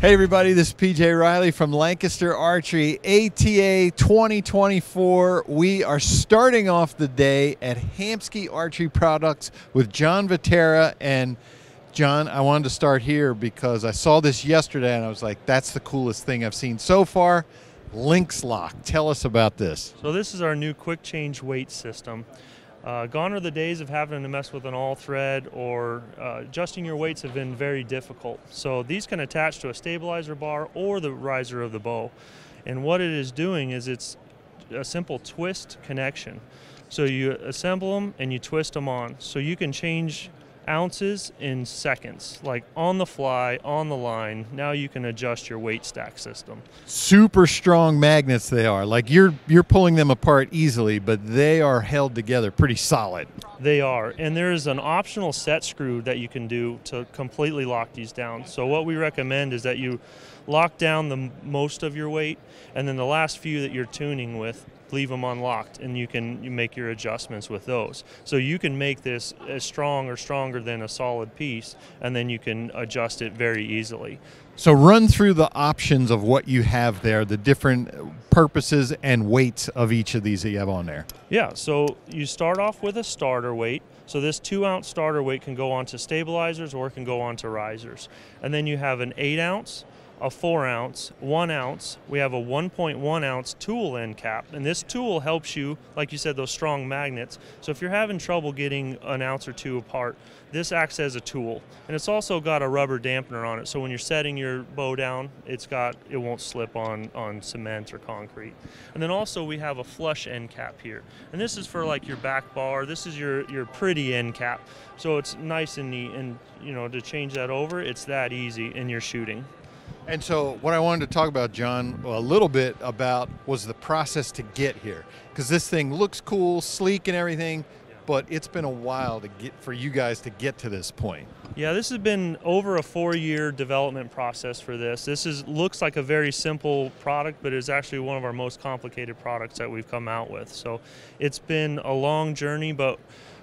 Hey everybody, this is PJ Riley from Lancaster Archery, ATA 2024. We are starting off the day at Hamskea Archery Products with John Vatera. And John, I wanted to start here because I saw this yesterday and I was like, that's the coolest thing I've seen so far. Linx-Lock. Tell us about this. So this is our new quick change weight system. Uh, gone are the days of having to mess with an all thread or uh, adjusting your weights have been very difficult. So these can attach to a stabilizer bar or the riser of the bow. And what it is doing is it's a simple twist connection. So you assemble them and you twist them on. So you can change ounces in seconds, like on the fly, on the line. Now you can adjust your weight stack system. Super strong magnets they are. Like you're you're pulling them apart easily, but they are held together pretty solid. They are. And there is an optional set screw that you can do to completely lock these down. So what we recommend is that you lock down the most of your weight and then the last few that you're tuning with leave them unlocked and you can you make your adjustments with those. So you can make this as strong or stronger than a solid piece and then you can adjust it very easily. So run through the options of what you have there, the different purposes and weights of each of these that you have on there. Yeah, so you start off with a starter weight. So this two ounce starter weight can go onto stabilizers or it can go onto risers. And then you have an eight ounce, a four ounce, one ounce. We have a 1.1 ounce tool end cap, and this tool helps you, like you said, those strong magnets. So if you're having trouble getting an ounce or two apart, this acts as a tool, and it's also got a rubber dampener on it. So when you're setting your bow down, it's got it won't slip on on cement or concrete. And then also we have a flush end cap here, and this is for like your back bar. This is your your pretty end cap, so it's nice and neat. And you know to change that over, it's that easy in your shooting. And so, what I wanted to talk about, John, a little bit about was the process to get here, because this thing looks cool, sleek, and everything, but it's been a while to get for you guys to get to this point. Yeah, this has been over a four-year development process for this. This is looks like a very simple product, but it's actually one of our most complicated products that we've come out with. So, it's been a long journey, but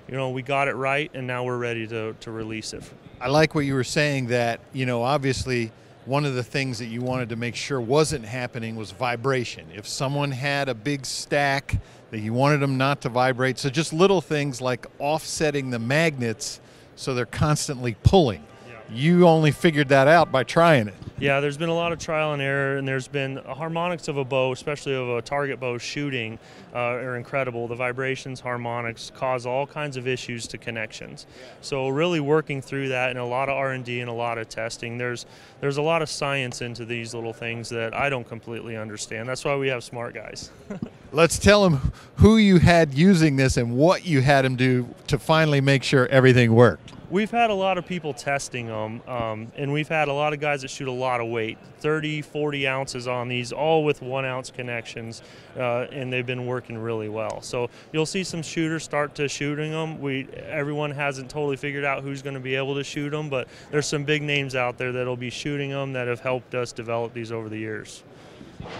you know we got it right, and now we're ready to to release it. I like what you were saying that you know obviously one of the things that you wanted to make sure wasn't happening was vibration. If someone had a big stack that you wanted them not to vibrate, so just little things like offsetting the magnets so they're constantly pulling. Yeah. You only figured that out by trying it. Yeah, there's been a lot of trial and error, and there's been harmonics of a bow, especially of a target bow shooting, uh, are incredible. The vibrations, harmonics cause all kinds of issues to connections. So really working through that and a lot of R&D and a lot of testing. There's there's a lot of science into these little things that I don't completely understand. That's why we have smart guys. Let's tell them who you had using this and what you had them do to finally make sure everything worked. We've had a lot of people testing them, um, and we've had a lot of guys that shoot a lot of weight 30, 40 ounces on these, all with one ounce connections, uh, and they've been working really well. So you'll see some shooters start to shooting them. We Everyone hasn't totally figured out who's going to be able to shoot them, but there's some big names out there that'll be shooting them that have helped us develop these over the years.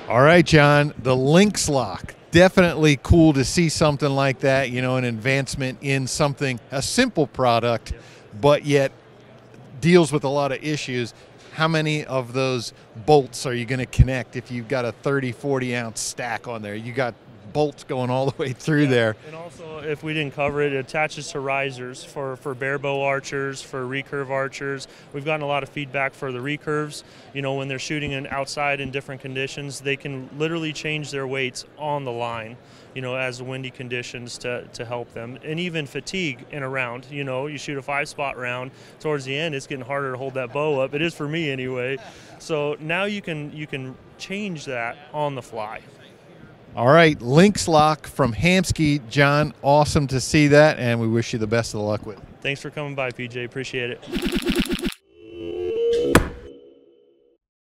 All right, John, the Linx-Lock. Definitely cool to see something like that, you know, an advancement in something, a simple product. But yet deals with a lot of issues. How many of those bolts are you going to connect if you've got a 30, 40 ounce stack on there? You got bolts going all the way through yeah. there. And also, if we didn't cover it, it attaches to risers for, for bare bow archers, for recurve archers. We've gotten a lot of feedback for the recurves. You know, when they're shooting in outside in different conditions, they can literally change their weights on the line you know, as windy conditions to, to help them. And even fatigue in a round, you know, you shoot a five spot round, towards the end it's getting harder to hold that bow up. It is for me anyway. So now you can you can change that on the fly. All right, Linx-Lock from Hamskea. John, awesome to see that, and we wish you the best of luck with it. Thanks for coming by, PJ. Appreciate it.